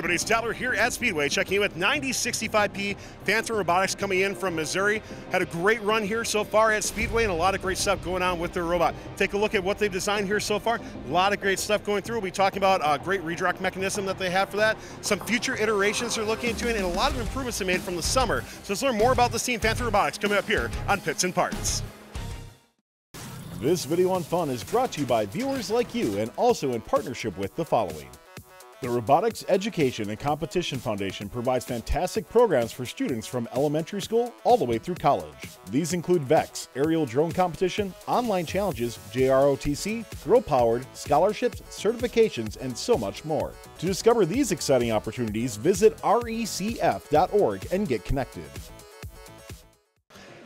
Everybody, it's Tyler here at Speedway, checking in with 9065P Phantom Robotics coming in from Missouri. Had a great run here so far at Speedway and a lot of great stuff going on with their robot. Take a look at what they've designed here so far. A lot of great stuff going through. We'll be talking about a great redirect mechanism that they have for that, some future iterations they're looking into, and a lot of improvements they made from the summer. So let's learn more about this team, Phantom Robotics, coming up here on Pits and Parts. This video on fun is brought to you by viewers like you and also in partnership with the following. The Robotics Education and Competition Foundation provides fantastic programs for students from elementary school all the way through college. These include VEX, aerial drone competition, online challenges, JROTC, girl powered, scholarships, certifications, and so much more. To discover these exciting opportunities, visit recf.org and get connected.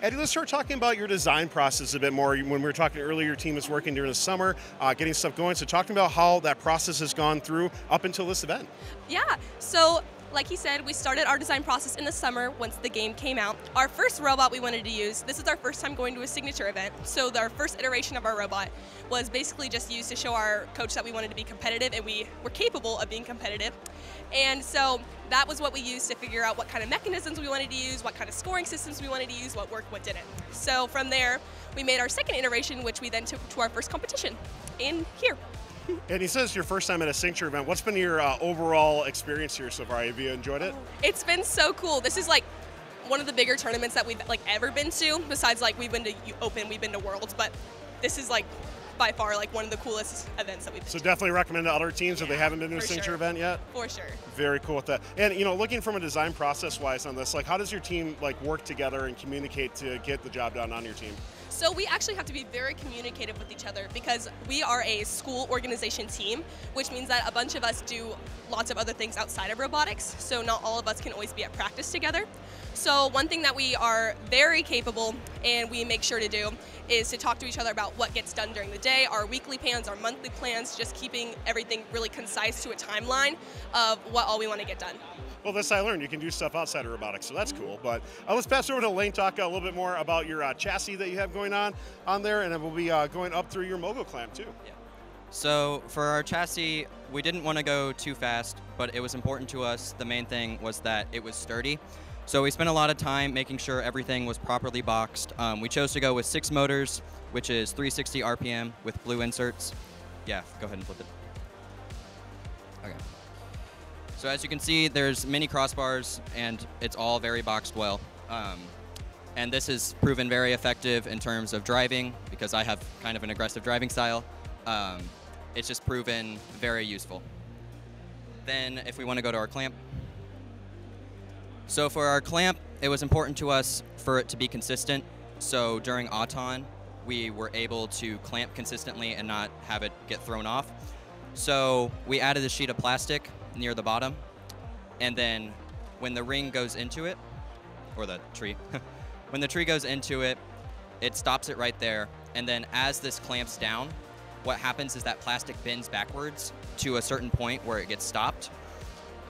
Eddie, let's start talking about your design process a bit more. When we were talking earlier, your team is working during the summer, uh, getting stuff going. So, talking about how that process has gone through up until this event. Yeah. So like he said, we started our design process in the summer once the game came out. Our first robot we wanted to use, this is our first time going to a signature event, so our first iteration of our robot was basically just used to show our coach that we wanted to be competitive and we were capable of being competitive. And so that was what we used to figure out what kind of mechanisms we wanted to use, what kind of scoring systems we wanted to use, what worked, what didn't. So from there, we made our second iteration, which we then took to our first competition in here. And he says your first time at a signature event. What's been your uh, overall experience here so far? Have you enjoyed it? It's been so cool. This is like one of the bigger tournaments that we've like ever been to. Besides, like we've been to Open, we've been to Worlds, but this is like by far like one of the coolest events that we've been so to. definitely recommend to other teams if they haven't been to a signature sure. event yet For sure. very cool with that and you know looking from a design process wise on this like how does your team like work together and communicate to get the job done on your team So we actually have to be very communicative with each other because we are a school organization team, which means that a bunch of us do lots of other things outside of robotics. So not all of us can always be at practice together. So one thing that we are very capable and we make sure to do is to talk to each other about what gets done during the day, our weekly plans, our monthly plans, just keeping everything really concise to a timeline of what all we want to get done. Well this i learned you can do stuff outside of robotics so that's cool but uh, let's pass over to lane talk a little bit more about your uh, chassis that you have going on on there and then we'll be uh, going up through your mogo clamp too Yeah. So for our chassis, we didn't want to go too fast, but it was important to us. The main thing was that it was sturdy. So we spent a lot of time making sure everything was properly boxed. Um, we chose to go with six motors, which is 360 RPM with blue inserts. Yeah, go ahead and flip it. Okay. So as you can see, there's many crossbars, and it's all very boxed well. Um, and this has proven very effective in terms of driving because I have kind of an aggressive driving style. Um, it's just proven very useful. Then, if we want to go to our clamp. So, for our clamp, it was important to us for it to be consistent. So, during Auton, we were able to clamp consistently and not have it get thrown off. So, we added a sheet of plastic near the bottom. And then, when the ring goes into it, or the tree, when the tree goes into it, it stops it right there. And then as this clamps down, what happens is that plastic bends backwards to a certain point where it gets stopped.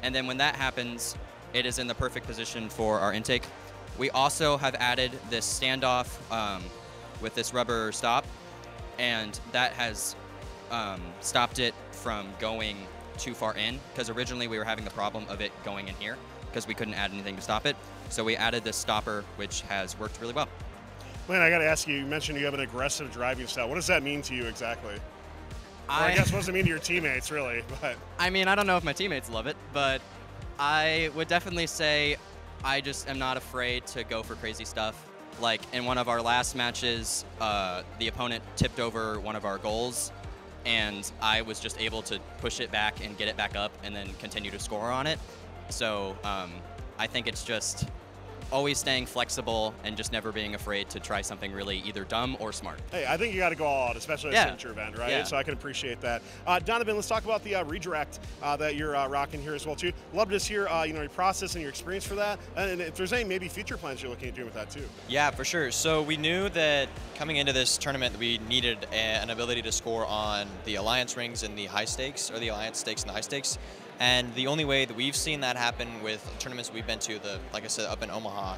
And then when that happens, it is in the perfect position for our intake. We also have added this standoff um, with this rubber stop, and that has um, stopped it from going too far in because originally we were having the problem of it going in here because we couldn't add anything to stop it. So we added this stopper, which has worked really well. man i gotta ask you you mentioned you have an aggressive driving style what does that mean to you exactly I, I- guess what does it mean to your teammates really but I mean, I don't know if my teammates love it, but I would definitely say I just am not afraid to go for crazy stuff. Like in one of our last matches, uh, the opponent tipped over one of our goals, and I was just able to push it back and get it back up and then continue to score on it. So um, I think it's just always staying flexible and just never being afraid to try something really either dumb or smart. Hey, I think you got to go all out, especially at a Yeah. signature event, right? Yeah. So I can appreciate that. Uh, Donovan, let's talk about the uh, redirect uh, that you're uh, rocking here as well too. Love to hear, uh, you know, your process and your experience for that, and if there's any maybe future plans you're looking at doing with that too. Yeah, for sure. So we knew that coming into this tournament, that we needed a, an ability to score on the alliance rings and the high stakes, or the alliance stakes and the high stakes. And the only way that we've seen that happen with tournaments we've been to, the like I said, up in Omaha,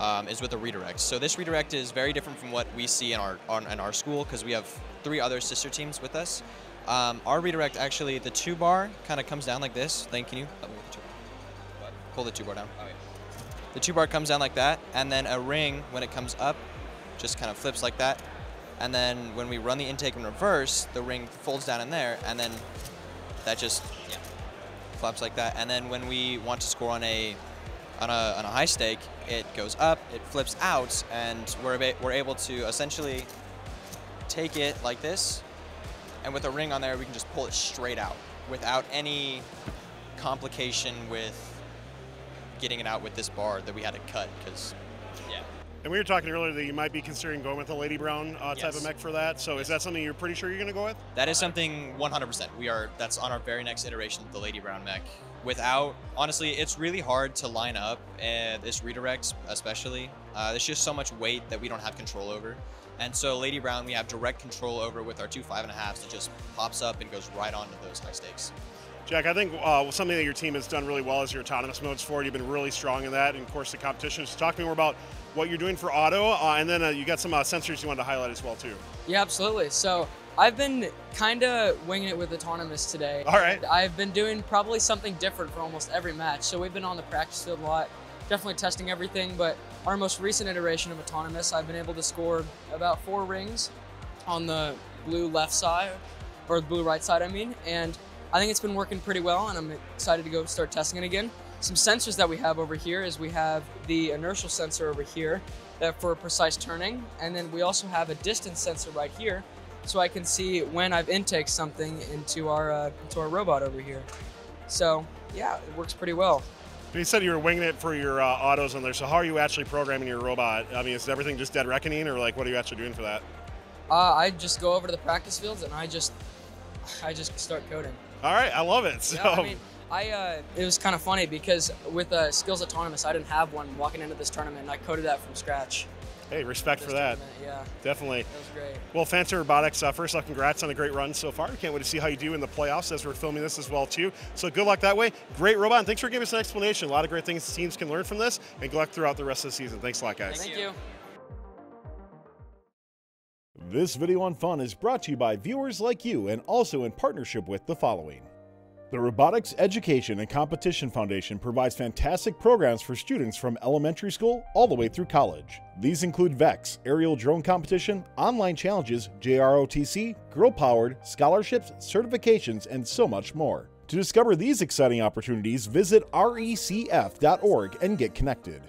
um, is with a redirect. So this redirect is very different from what we see in our on, in our school because we have three other sister teams with us. Um, our redirect actually, the two bar kind of comes down like this. Then can you help the two bar? Pull the two bar down. The two bar comes down like that, and then a ring when it comes up, just kind of flips like that. And then when we run the intake in reverse, the ring folds down in there, and then that just yeah, flaps like that. And then when we want to score on a on a, on a high stake, it goes up, it flips out, and we're, we're able to essentially take it like this, and with a ring on there, we can just pull it straight out without any complication with getting it out with this bar that we had to cut because. And we were talking earlier that you might be considering going with a Lady Brown uh, type of mech for that. So is that something you're pretty sure you're going to go with? That is something 100%. We are. That's on our very next iteration of the Lady Brown mech. Without, honestly, it's really hard to line up uh, this redirect, especially. Uh, there's just so much weight that we don't have control over. And so Lady Brown, we have direct control over with our two five and a halves. It just pops up and goes right onto those high stakes. Jack, I think uh, something that your team has done really well is your autonomous modes for it. You've been really strong in that, and of course the competition. So talk to me more about what you're doing for auto, uh, and then uh, you got some uh, sensors you wanted to highlight as well too. Yeah, absolutely. So I've been kind of winging it with autonomous today. All right. I've been doing probably something different for almost every match. So we've been on the practice field a lot, definitely testing everything. But our most recent iteration of autonomous, I've been able to score about four rings on the blue left side, or the blue right side, I mean. And I think it's been working pretty well, and I'm excited to go start testing it again. Some sensors that we have over here is we have the inertial sensor over here that for precise turning, and then we also have a distance sensor right here, so I can see when I've intake something into our uh, into our robot over here. So yeah, it works pretty well. You said you were winging it for your uh, autos on there. So how are you actually programming your robot? I mean, is everything just dead reckoning, or like what are you actually doing for that? Uh, I just go over to the practice fields and I just I just start coding. All right, I love it. So Yeah, I mean, I uh, it was kind of funny because with uh, Skills Autonomous, I didn't have one walking into this tournament. and I coded that from scratch. hey, respect for that. Yeah, Definitely. that was great. Well, Phantom Robotics, uh, first off, congrats on a great run so far. We can't wait to see how you do in the playoffs as we're filming this as well too. So good luck that way. Great robot, and thanks for giving us an explanation. A lot of great things teams can learn from this, and good luck throughout the rest of the season. Thanks a lot, guys. Thank you. This video on fun is brought to you by viewers like you and also in partnership with the following. The Robotics Education and Competition Foundation provides fantastic programs for students from elementary school all the way through college. These include VEX, aerial drone competition, online challenges, JROTC, girl powered, scholarships, certifications, and so much more. To discover these exciting opportunities, visit recf.org and get connected.